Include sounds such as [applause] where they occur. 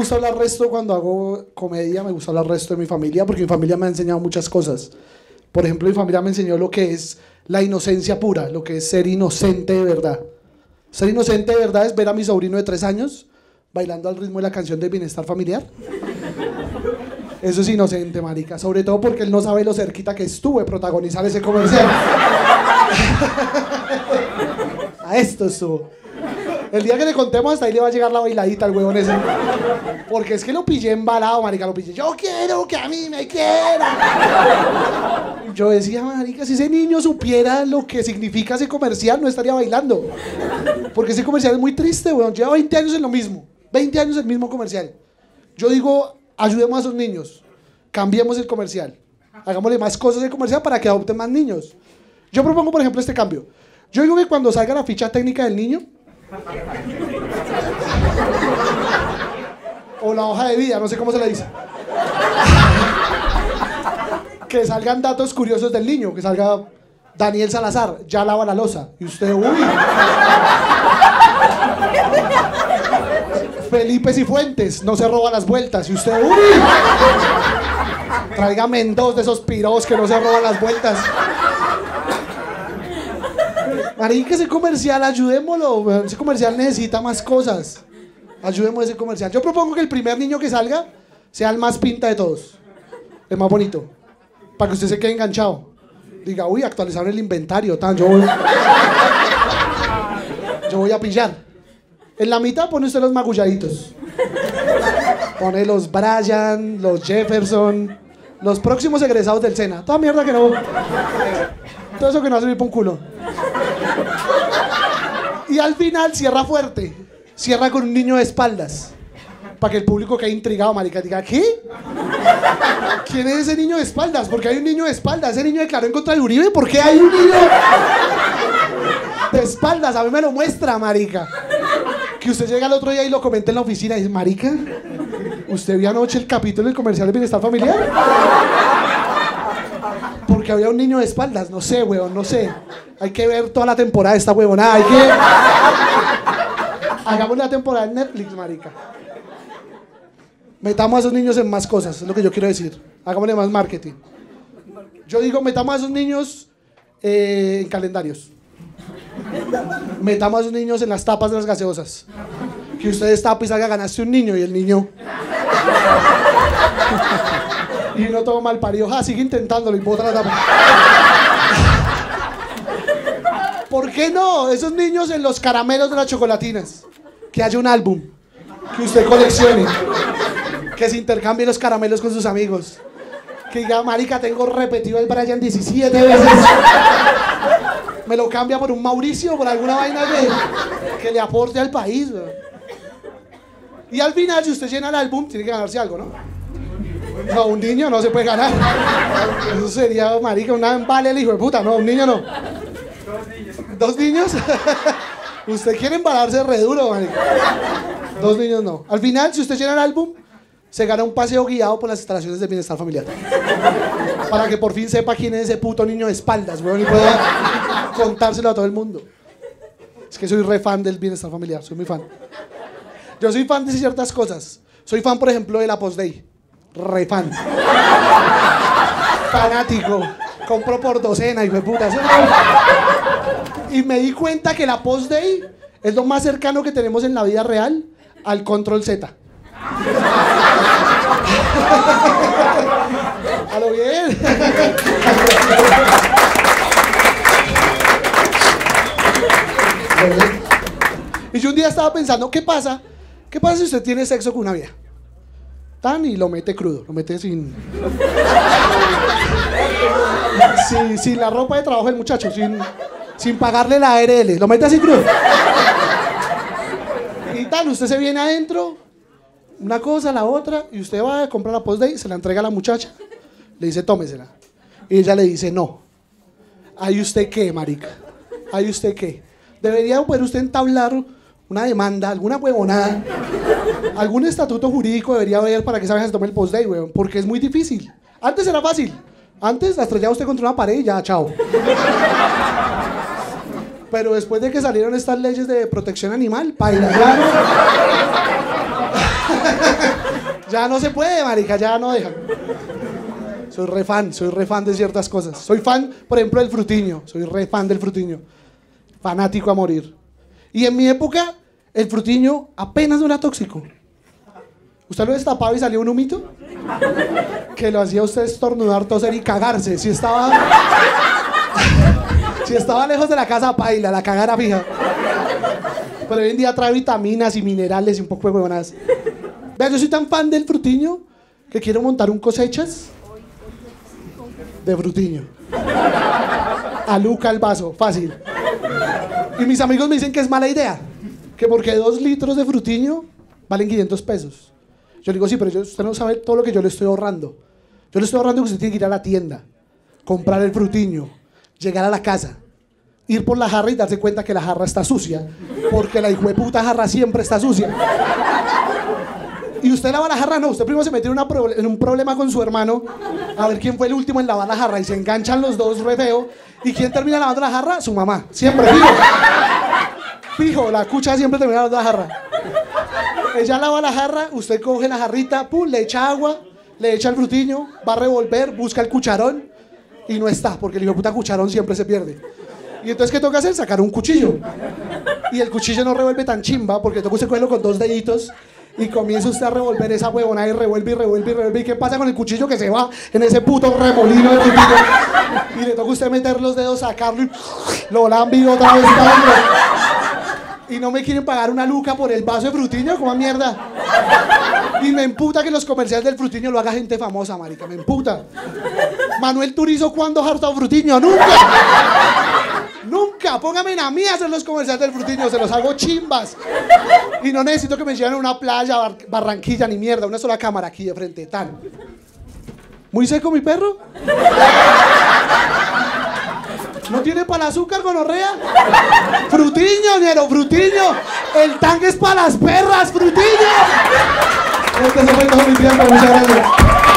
gusta hablar resto cuando hago comedia, me gusta hablar resto de mi familia, porque mi familia me ha enseñado muchas cosas. Por ejemplo, mi familia me enseñó lo que es la inocencia pura, lo que es ser inocente de verdad. Ser inocente de verdad es ver a mi sobrino de tres años bailando al ritmo de la canción de bienestar familiar. Eso es inocente, marica. Sobre todo porque él no sabe lo cerquita que estuve protagonizar ese comercial. [laughs] a esto estuvo. El día que le contemos hasta ahí le va a llegar la bailadita al huevón ese. Porque es que lo pillé embalado, marica, lo pillé. Yo quiero que a mí me quiera. Yo decía, marica, si ese niño supiera lo que significa ese comercial, no estaría bailando. Porque ese comercial es muy triste, weón. Lleva 20 años en lo mismo. 20 años el mismo comercial. Yo digo, ayudemos a esos niños. Cambiemos el comercial. Hagámosle más cosas de comercial para que adopten más niños. Yo propongo, por ejemplo, este cambio. Yo digo que cuando salga la ficha técnica del niño, o la hoja de vida, no sé cómo se le dice. que salgan datos curiosos del niño, que salga Daniel Salazar, ya lava la losa. Y usted, uy. Felipe Cifuentes, no se roba las vueltas. Y usted, uy. Tráigame dos de esos piros que no se roban las vueltas. Marica, ese comercial, ayudémoslo. Ese comercial necesita más cosas. Ayudemos a ese comercial. Yo propongo que el primer niño que salga sea el más pinta de todos. El más bonito. Para que usted se quede enganchado. Diga, uy, actualizaron el inventario. Tan, yo, voy, yo voy a pillar. En la mitad pone usted los magulladitos. Pone los Brian, los Jefferson, los próximos egresados del Sena. Toda mierda que no. Todo eso que no va a un culo. Y al final cierra fuerte. Cierra con un niño de espaldas. Para que el público quede intrigado, marica. Diga, ¿qué? ¿Quién es ese niño de espaldas? Porque hay un niño de espaldas. Ese niño declaró en contra de Uribe. ¿Por qué hay un niño de espaldas? A mí me lo muestra, marica. Que usted llega el otro día y lo comenta en la oficina y dice, marica, ¿usted vio anoche el capítulo del comercial de bienestar familiar? Porque había un niño de espaldas. No sé, weón, no sé. Hay que ver toda la temporada de esta huevonada. Hay que... Hagamos una temporada en Netflix, marica. Metamos a esos niños en más cosas, es lo que yo quiero decir. Hagámosle más marketing. Yo digo, metamos a esos niños eh, en calendarios. Metamos a esos niños en las tapas de las gaseosas. Que ustedes tapen y salga, ganaste un niño y el niño. Y no todo mal parido. Ah, sigue intentándolo y la tapa. ¿Por qué no? Esos niños en los caramelos de las chocolatinas. Que haya un álbum. Que usted coleccione. Que se intercambie los caramelos con sus amigos. Que diga, marica, tengo repetido el Brian 17 veces. Me lo cambia por un Mauricio, por alguna vaina que, que le aporte al país. Y al final, si usted llena el álbum, tiene que ganarse algo, ¿no? No, un niño no se puede ganar. Eso sería, marica, una vale el hijo de puta. No, un niño no. ¿Dos niños? [laughs] usted quiere embalarse re duro, marica. Dos niños no. Al final, si usted llena el álbum, se gana un paseo guiado por las instalaciones de bienestar familiar. Para que por fin sepa quién es ese puto niño de espaldas, weón, y pueda contárselo a todo el mundo. Es que soy re fan del bienestar familiar, soy muy fan. Yo soy fan de ciertas cosas. Soy fan, por ejemplo, de la post-day. Re fan. Fanático. Compro por docena, hijo de puta. Y me di cuenta que la post-day es lo más cercano que tenemos en la vida real al control Z. A lo bien. Y yo un día estaba pensando, ¿qué pasa? ¿Qué pasa si usted tiene sexo con una vieja? Tan y lo mete crudo, lo mete sin. sin, la ropa de trabajo del muchacho, sin, sin pagarle la ARL, lo mete así crudo. Y tal, usted se viene adentro, una cosa, la otra, y usted va a comprar la post-day, se la entrega a la muchacha, le dice, tómesela. Y ella le dice, no. ¿Hay usted qué, marica? ¿Hay usted qué? Debería poder usted entablar una demanda, alguna huevonada, algún estatuto jurídico debería haber para que esa vieja se tome el post-day, weón, porque es muy difícil. Antes era fácil. Antes la estrellaba usted contra una pared y ya, chao. Pero después de que salieron estas leyes de protección animal, paila. [laughs] ya no se puede, marica, ya no dejan. Soy re fan, soy re fan de ciertas cosas. Soy fan, por ejemplo, del frutiño. Soy re fan del frutiño. Fanático a morir. Y en mi época, el frutiño apenas no era tóxico. ¿Usted lo destapaba y salió un humito? Que lo hacía usted estornudar, toser y cagarse. Si estaba. si estaba lejos de la casa, paila, la cagara fija. Pero hoy en día trae vitaminas y minerales y un poco de huevonas. Vea, yo soy tan fan del frutiño que quiero montar un cosechas de frutiño. A Luca el vaso, fácil. Y mis amigos me dicen que es mala idea. Que porque dos litros de frutiño valen 500 pesos. Yo le digo, sí, pero yo- usted no sabe todo lo que yo le estoy ahorrando. Yo le estoy ahorrando que usted tiene que ir a la tienda, comprar el frutiño, llegar a la casa, ir por la jarra y darse cuenta que la jarra está sucia. Porque la puta jarra siempre está sucia. Y usted lava la jarra, no, usted primero se mete en, un problema con su hermano, a ver quién fue el último en lavar la jarra, y se enganchan los dos re feo. ¿Y quién termina lavando la jarra? Su mamá, siempre. Fijo, la cucha siempre termina lavando la jarra. Ella lava la jarra, usted coge la jarrita, pum, le echa agua, le echa el frutiño, va a revolver, busca el cucharón, y no está, porque el hijo puta cucharón siempre se pierde. Y entonces, ¿qué toca hacer? Sacar un cuchillo. Y el cuchillo no revuelve tan chimba porque toca usted cogerlo con dos deditos y comienza usted a revolver esa huevona y revuelve y revuelve y revuelve. ¿Y qué pasa con el cuchillo que se va en ese puto remolino de? Y le toca usted meter los dedos, sacarlo y lo vez. otra vez. Y no me quieren pagar una luca por el vaso de frutiño, como mierda. Y me emputa que los comerciales del frutiño lo haga gente famosa, marica. Me emputa. Manuel Turizo, ¿cuándo ha hartado frutiño? ¡Nunca! Nunca, póngame a mí a hacer los comerciales del frutiño, se los hago chimbas. Y no necesito que me lleven a una playa, Bar- Barranquilla, ni mierda, una sola cámara aquí de frente, tan. ¿Muy seco mi perro? ¿No tiene para el azúcar, gonorrea? Frutiño, ñero, frutiño. El tanque es para las perras, frutiño. Este se fue todo mi tiempo, muchas gracias.